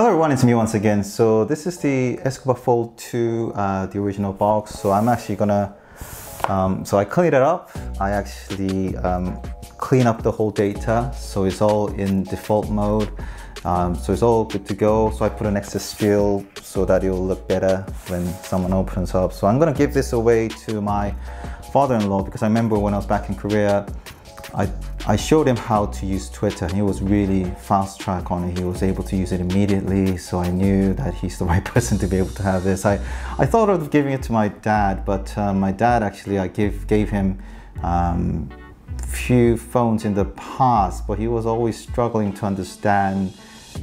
Hello everyone, it's me once again. So this is the Escobar Fold 2, uh, the original box. So I'm actually gonna, um, so I cleaned it up. I actually um, clean up the whole data. So it's all in default mode. Um, so it's all good to go. So I put an extra spill so that it will look better when someone opens up. So I'm gonna give this away to my father-in-law because I remember when I was back in Korea, I, I showed him how to use Twitter. He was really fast track on it. He was able to use it immediately. So I knew that he's the right person to be able to have this. I, I thought of giving it to my dad, but uh, my dad actually, I gave, gave him um, few phones in the past, but he was always struggling to understand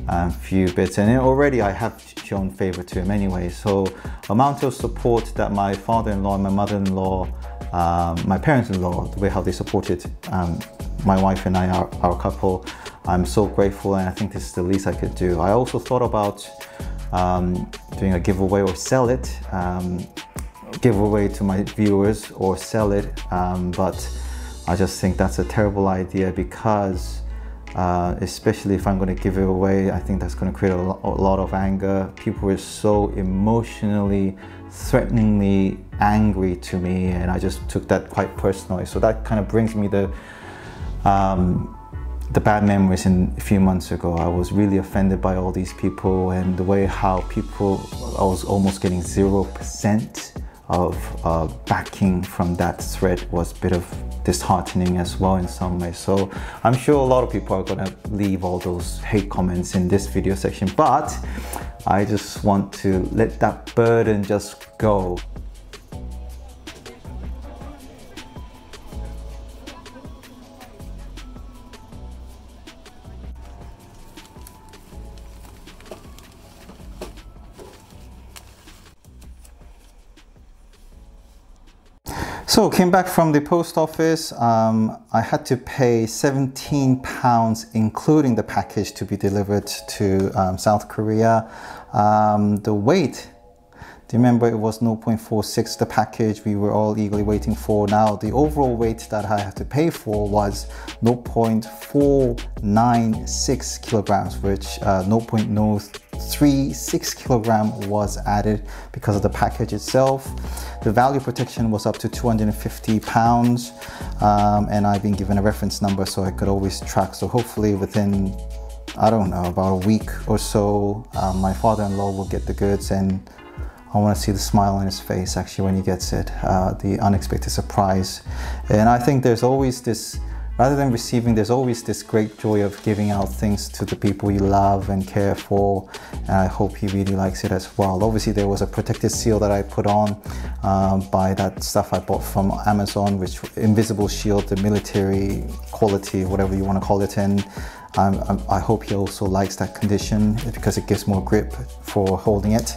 a um, few bits and already I have shown favor to him anyway so amount of support that my father-in-law and my mother-in-law um, my parents-in-law, the way how they supported um, my wife and I, our, our, couple, I'm so grateful and I think this is the least I could do. I also thought about um, doing a giveaway or sell it, um, give away to my viewers or sell it, um, but I just think that's a terrible idea because uh, especially if I'm going to give it away, I think that's going to create a, lo a lot of anger. People are so emotionally, threateningly angry to me, and I just took that quite personally. So that kind of brings me the um, the bad memories in a few months ago. I was really offended by all these people and the way how people, I was almost getting 0% of uh, backing from that thread was a bit of disheartening as well in some way. So I'm sure a lot of people are gonna leave all those hate comments in this video section, but I just want to let that burden just go. So came back from the post office. Um, I had to pay 17 pounds, including the package to be delivered to um, South Korea. Um, the weight do you remember it was 0.46 the package we were all eagerly waiting for? Now the overall weight that I had to pay for was 0.496 kilograms, which uh, 0.036 kilogram was added because of the package itself. The value protection was up to 250 pounds, um, and I've been given a reference number so I could always track. So hopefully within I don't know, about a week or so, um, my father-in-law will get the goods and I want to see the smile on his face actually when he gets it, uh, the unexpected surprise. And I think there's always this, rather than receiving, there's always this great joy of giving out things to the people you love and care for. And I hope he really likes it as well. Obviously, there was a protective seal that I put on um, by that stuff I bought from Amazon, which invisible shield, the military quality, whatever you want to call it. And um, I hope he also likes that condition because it gives more grip for holding it.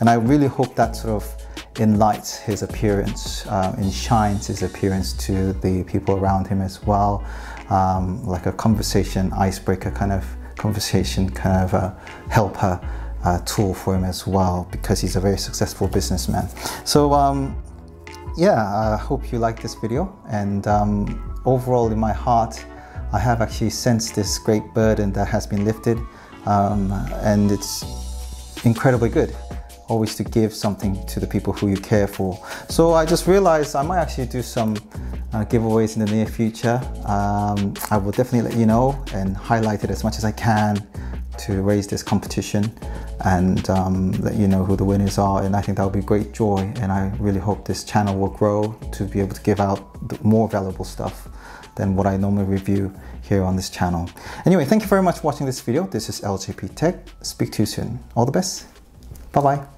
And I really hope that sort of enlightens his appearance, uh, enshines his appearance to the people around him as well. Um, like a conversation icebreaker kind of conversation kind of a helper uh, tool for him as well because he's a very successful businessman. So um, yeah, I hope you like this video and um, overall in my heart, I have actually sensed this great burden that has been lifted um, and it's incredibly good always to give something to the people who you care for. So I just realized I might actually do some uh, giveaways in the near future. Um, I will definitely let you know and highlight it as much as I can to raise this competition and um, let you know who the winners are and I think that will be great joy and I really hope this channel will grow to be able to give out more valuable stuff than what I normally review here on this channel. Anyway, thank you very much for watching this video. This is LJP Tech. Speak to you soon. All the best. Bye-bye.